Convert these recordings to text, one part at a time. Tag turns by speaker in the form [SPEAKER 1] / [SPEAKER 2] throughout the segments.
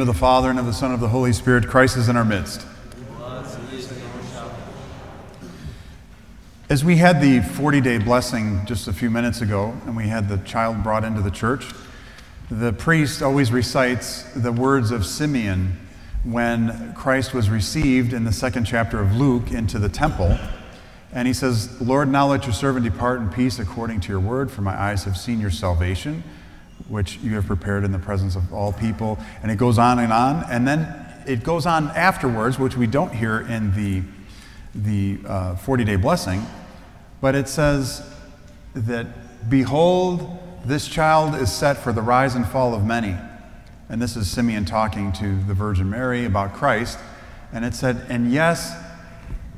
[SPEAKER 1] name of the Father, and of the Son, and of the Holy Spirit, Christ is in our midst. As we had the 40 day blessing just a few minutes ago, and we had the child brought into the church, the priest always recites the words of Simeon when Christ was received in the second chapter of Luke into the temple. And he says, Lord, now let your servant depart in peace according to your word, for my eyes have seen your salvation which you have prepared in the presence of all people. And it goes on and on. And then it goes on afterwards, which we don't hear in the, the 40 uh, day blessing. But it says that, Behold, this child is set for the rise and fall of many. And this is Simeon talking to the Virgin Mary about Christ. And it said, And yes,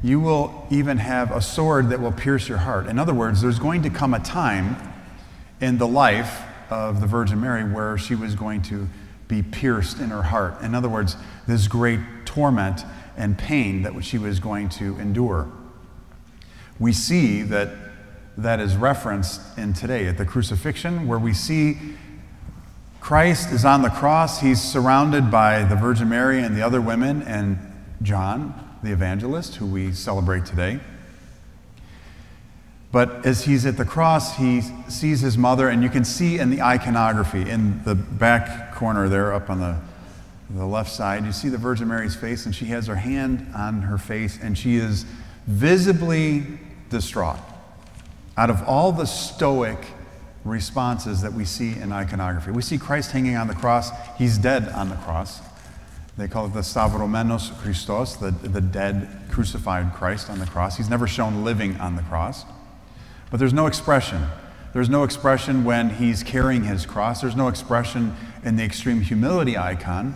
[SPEAKER 1] you will even have a sword that will pierce your heart. In other words, there's going to come a time in the life of the Virgin Mary where she was going to be pierced in her heart. In other words, this great torment and pain that she was going to endure. We see that that is referenced in today at the crucifixion, where we see Christ is on the cross. He's surrounded by the Virgin Mary and the other women and John, the evangelist, who we celebrate today. But as he's at the cross, he sees his mother, and you can see in the iconography in the back corner there, up on the, the left side, you see the Virgin Mary's face, and she has her hand on her face, and she is visibly distraught. Out of all the stoic responses that we see in iconography, we see Christ hanging on the cross. He's dead on the cross. They call it the Stavromenos Christos, the, the dead crucified Christ on the cross. He's never shown living on the cross. But there's no expression. There's no expression when he's carrying his cross. There's no expression in the extreme humility icon.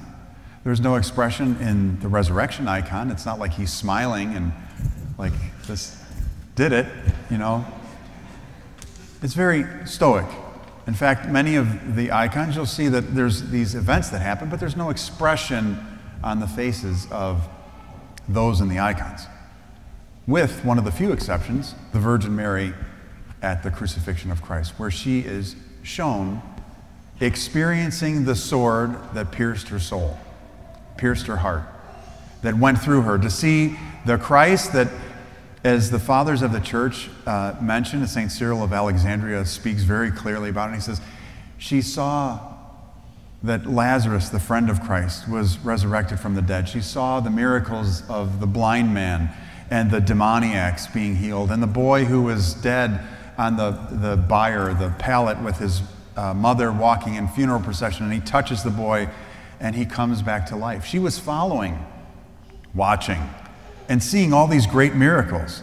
[SPEAKER 1] There's no expression in the resurrection icon. It's not like he's smiling and like this did it, you know. It's very stoic. In fact, many of the icons, you'll see that there's these events that happen, but there's no expression on the faces of those in the icons. With one of the few exceptions, the Virgin Mary at the crucifixion of Christ, where she is shown experiencing the sword that pierced her soul, pierced her heart, that went through her, to see the Christ that, as the fathers of the church uh, mentioned, St. Cyril of Alexandria speaks very clearly about it. He says, She saw that Lazarus, the friend of Christ, was resurrected from the dead. She saw the miracles of the blind man and the demoniacs being healed, and the boy who was dead on the, the bier, the pallet, with his uh, mother walking in funeral procession, and he touches the boy and he comes back to life. She was following, watching, and seeing all these great miracles.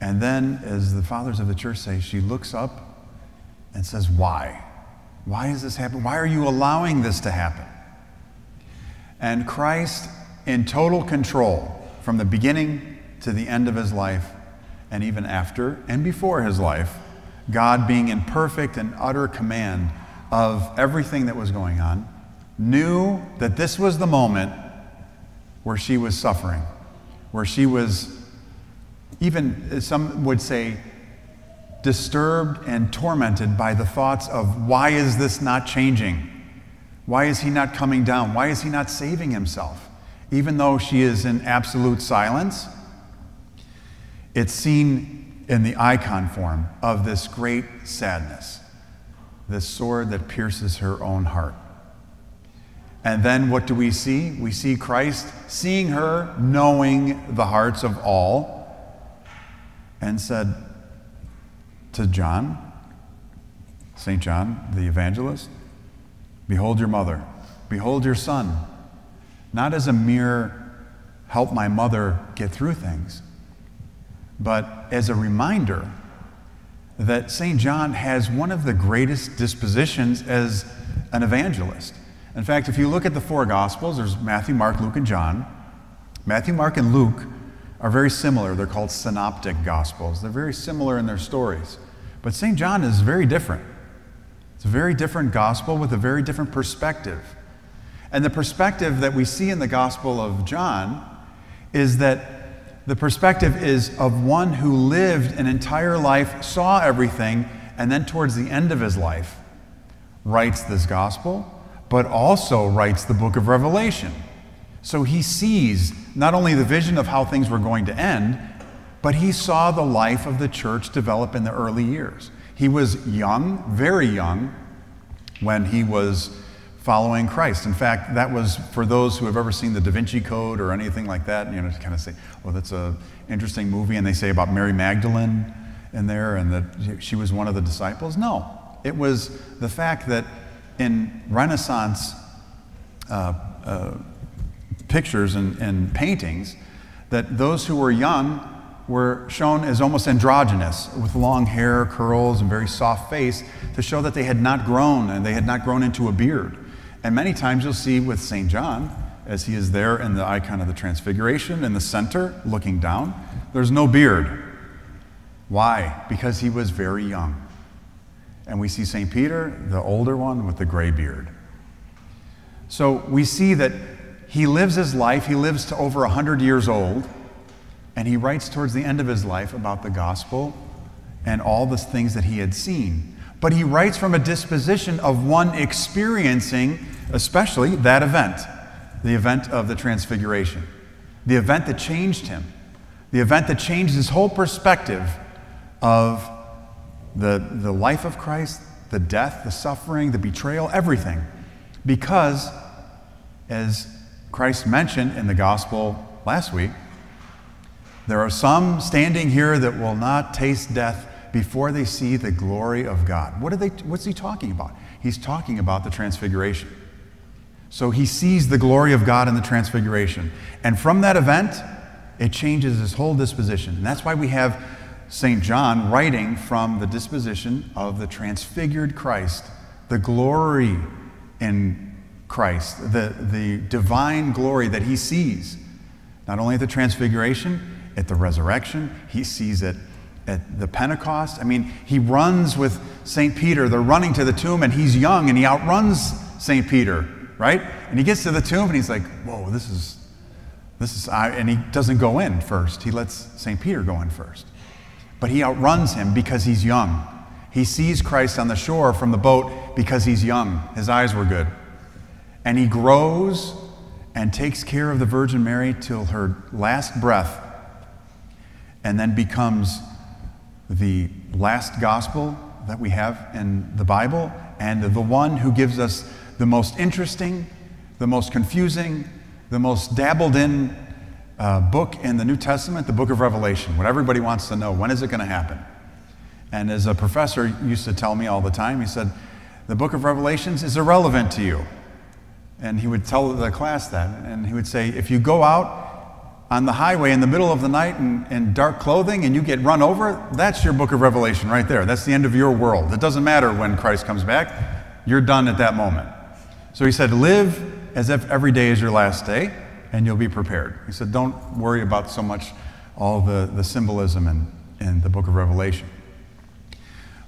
[SPEAKER 1] And then, as the fathers of the church say, she looks up and says, Why? Why is this happening? Why are you allowing this to happen? And Christ, in total control from the beginning to the end of his life, and even after and before his life, God being in perfect and utter command of everything that was going on, knew that this was the moment where she was suffering, where she was, even some would say, disturbed and tormented by the thoughts of why is this not changing? Why is he not coming down? Why is he not saving himself? Even though she is in absolute silence, it's seen in the icon form of this great sadness, this sword that pierces her own heart. And then what do we see? We see Christ seeing her, knowing the hearts of all, and said to John, St. John, the evangelist, Behold your mother, behold your son. Not as a mere help my mother get through things, but as a reminder that St. John has one of the greatest dispositions as an evangelist. In fact, if you look at the four Gospels, there's Matthew, Mark, Luke, and John. Matthew, Mark, and Luke are very similar. They're called synoptic Gospels. They're very similar in their stories. But St. John is very different. It's a very different gospel with a very different perspective. And the perspective that we see in the Gospel of John is that the perspective is of one who lived an entire life, saw everything, and then towards the end of his life writes this gospel, but also writes the book of Revelation. So he sees not only the vision of how things were going to end, but he saw the life of the church develop in the early years. He was young, very young, when he was following Christ. In fact, that was for those who have ever seen the Da Vinci Code or anything like that, you know, to kind of say, oh, that's an interesting movie. And they say about Mary Magdalene in there and that she was one of the disciples. No, it was the fact that in Renaissance uh, uh, pictures and, and paintings, that those who were young were shown as almost androgynous, with long hair, curls, and very soft face, to show that they had not grown and they had not grown into a beard. And many times you'll see with St. John, as he is there in the icon of the Transfiguration in the center, looking down, there's no beard. Why? Because he was very young. And we see St. Peter, the older one, with the gray beard. So we see that he lives his life, he lives to over 100 years old, and he writes towards the end of his life about the gospel and all the things that he had seen. But he writes from a disposition of one experiencing, especially that event, the event of the Transfiguration, the event that changed him, the event that changed his whole perspective of the, the life of Christ, the death, the suffering, the betrayal, everything. Because, as Christ mentioned in the gospel last week, there are some standing here that will not taste death before they see the glory of God. What are they, what's he talking about? He's talking about the transfiguration. So he sees the glory of God in the transfiguration. And from that event, it changes his whole disposition. And that's why we have St. John writing from the disposition of the transfigured Christ, the glory in Christ, the, the divine glory that he sees, not only at the transfiguration, at the resurrection, he sees it at the Pentecost. I mean, he runs with St. Peter. They're running to the tomb, and he's young, and he outruns St. Peter, right? And he gets to the tomb, and he's like, whoa, this is, this is, I, and he doesn't go in first. He lets St. Peter go in first. But he outruns him because he's young. He sees Christ on the shore from the boat because he's young. His eyes were good. And he grows and takes care of the Virgin Mary till her last breath, and then becomes the last gospel that we have in the Bible, and the one who gives us the most interesting, the most confusing, the most dabbled in uh, book in the New Testament, the book of Revelation, what everybody wants to know. When is it going to happen? And as a professor used to tell me all the time, he said, The book of Revelations is irrelevant to you. And he would tell the class that. And he would say, If you go out on the highway in the middle of the night in, in dark clothing and you get run over, that's your book of Revelation right there. That's the end of your world. It doesn't matter when Christ comes back, you're done at that moment. So he said, Live as if every day is your last day and you'll be prepared. He said, Don't worry about so much all the, the symbolism in, in the book of Revelation.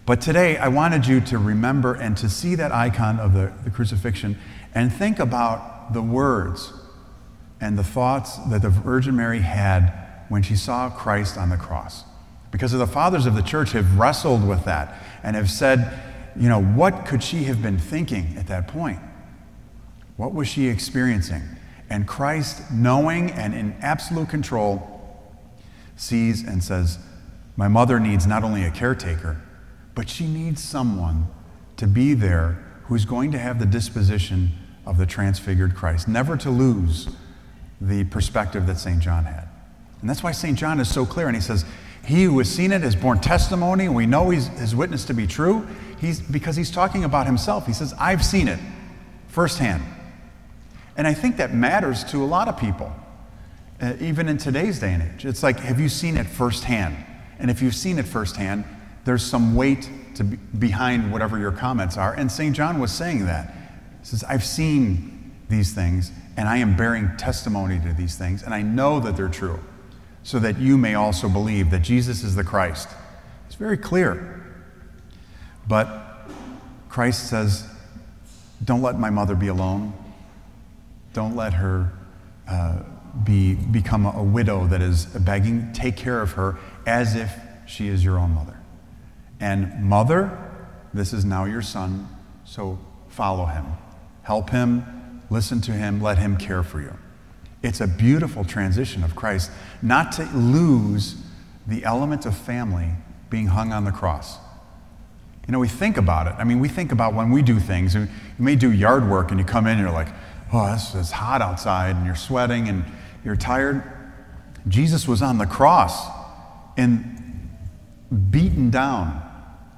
[SPEAKER 1] But today, I wanted you to remember and to see that icon of the, the crucifixion and think about the words and the thoughts that the Virgin Mary had when she saw Christ on the cross. Because the fathers of the church have wrestled with that and have said, you know, what could she have been thinking at that point? What was she experiencing? And Christ, knowing and in absolute control, sees and says, My mother needs not only a caretaker, but she needs someone to be there who's going to have the disposition of the transfigured Christ, never to lose the perspective that St. John had. And that's why St. John is so clear. And he says, He who has seen it has borne testimony, and we know he's, his witness to be true. He's, because he's talking about himself. He says, I've seen it firsthand. And I think that matters to a lot of people, uh, even in today's day and age. It's like, have you seen it firsthand? And if you've seen it firsthand, there's some weight to be behind whatever your comments are. And St. John was saying that. He says, I've seen these things, and I am bearing testimony to these things, and I know that they're true, so that you may also believe that Jesus is the Christ. It's very clear. But Christ says, Don't let my mother be alone. Don't let her uh, be, become a widow that is begging. Take care of her as if she is your own mother. And, mother, this is now your son, so follow him Help him, listen to him, let him care for you. It's a beautiful transition of Christ not to lose the element of family being hung on the cross. You know, we think about it. I mean, we think about when we do things. You may do yard work and you come in and you're like, oh, it's, is hot outside and you're sweating and you're tired. Jesus was on the cross and beaten down,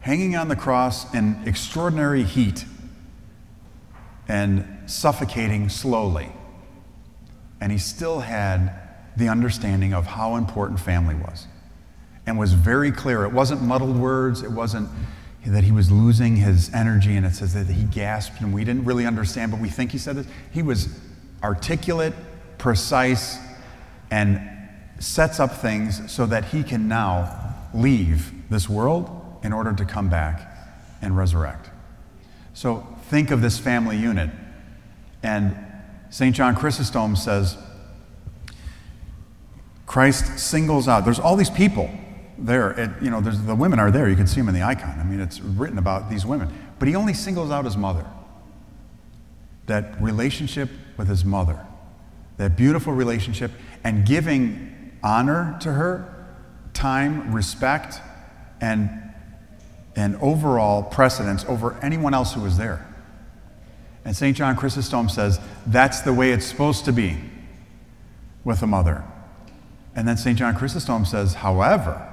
[SPEAKER 1] hanging on the cross in extraordinary heat and suffocating slowly. And he still had the understanding of how important family was and was very clear. It wasn't muddled words, it wasn't that he was losing his energy, and it says that he gasped, and we didn't really understand, but we think he said it. He was articulate, precise, and sets up things so that he can now leave this world in order to come back and resurrect. So think of this family unit. And St. John Chrysostom says, Christ singles out, there's all these people there. It, you know, the women are there. You can see them in the icon. I mean, it's written about these women. But he only singles out his mother. That relationship with his mother, that beautiful relationship, and giving honor to her, time, respect, and, and overall precedence over anyone else who was there. And St. John Chrysostom says that's the way it's supposed to be with a mother. And then St. John Chrysostom says, however,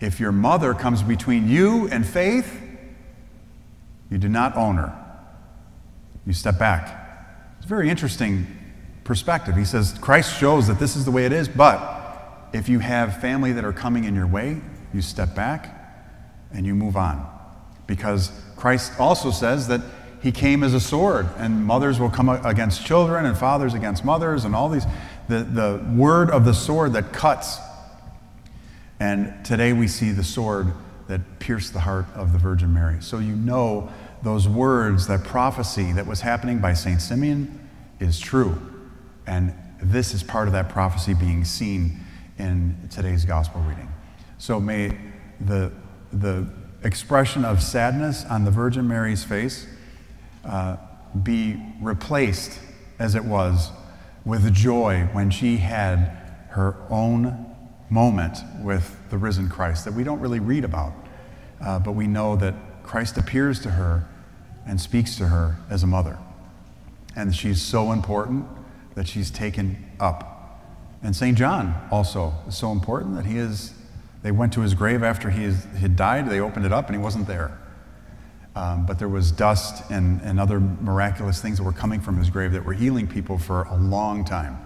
[SPEAKER 1] if your mother comes between you and faith, you do not own her. You step back. It's a very interesting perspective. He says Christ shows that this is the way it is, but if you have family that are coming in your way, you step back and you move on. Because Christ also says that he came as a sword, and mothers will come against children, and fathers against mothers, and all these. The, the word of the sword that cuts and today we see the sword that pierced the heart of the Virgin Mary. So you know those words, that prophecy that was happening by St. Simeon is true. And this is part of that prophecy being seen in today's gospel reading. So may the, the expression of sadness on the Virgin Mary's face uh, be replaced, as it was, with joy when she had her own moment with the risen Christ that we don't really read about, uh, but we know that Christ appears to her and speaks to her as a mother. And she's so important that she's taken up. And St. John also is so important that he is, they went to his grave after he had died, they opened it up and he wasn't there. Um, but there was dust and, and other miraculous things that were coming from his grave that were healing people for a long time.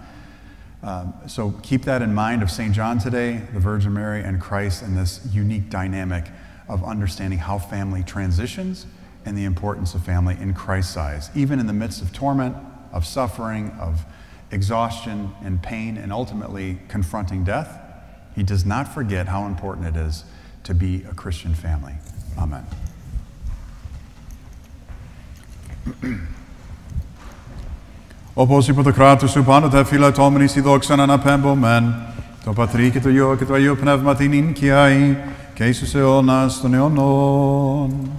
[SPEAKER 1] Um, so keep that in mind of St. John today, the Virgin Mary, and Christ, and this unique dynamic of understanding how family transitions and the importance of family in Christ's eyes, even in the midst of torment, of suffering, of exhaustion and pain, and ultimately confronting death. He does not forget how important it is to be a Christian family. Amen. Όπως υποδοκράτου σου πάνω τα φύλλα τόμνης η δόξα να αναπέμπομεν, το Πατρί και το Υιό και το Αγίο Πνεύμα την ίνκιαη και Ιησούς αιώνας των αιώνων.